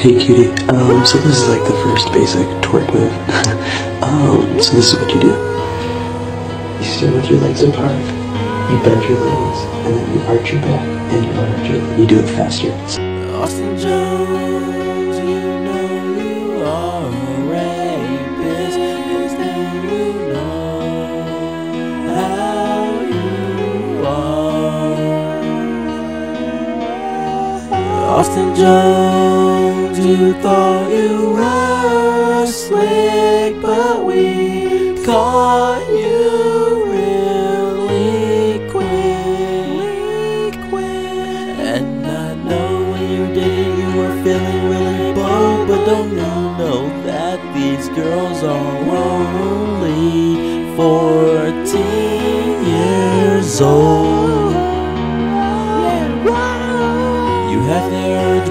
Hey cutie, um, so this is like the first basic twerk move. um, so this is what you do. You stand with your legs apart, you bend your legs, and then you arch your back, and you arch your You do it faster. Austin Jones, you know you are a rapist. Yes, then you know how you are. Austin Jones, you thought you were slick, but we caught you really quick. And I know when you did it, you were feeling really bold, but don't you know that these girls are only 14 years old?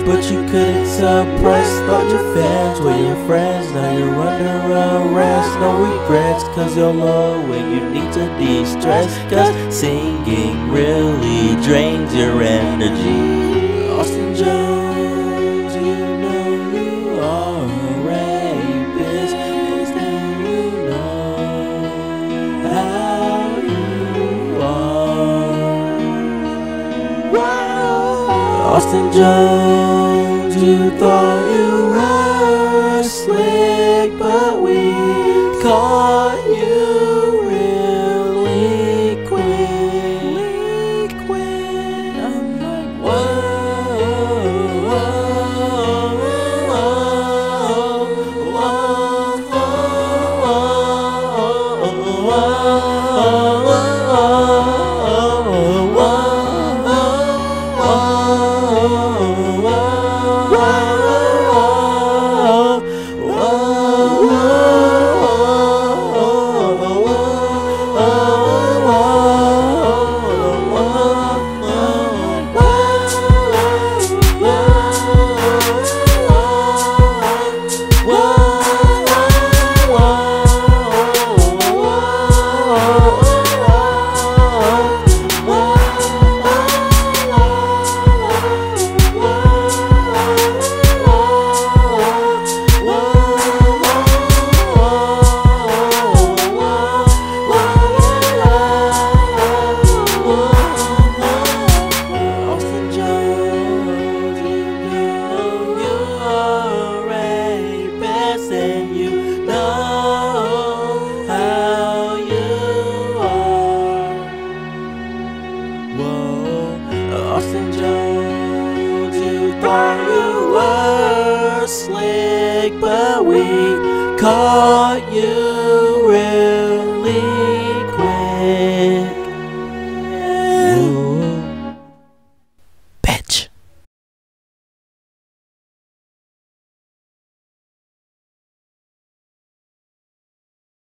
But you couldn't suppress. Thought your fans were your friends, now you're under arrest. No regrets, cause you're low when you need to de stress. Cause singing really drains your energy. Austin Jones, Austin Jones, you thought you were slick, but we caught Austin Jones, you thought you were slick, but we caught you really.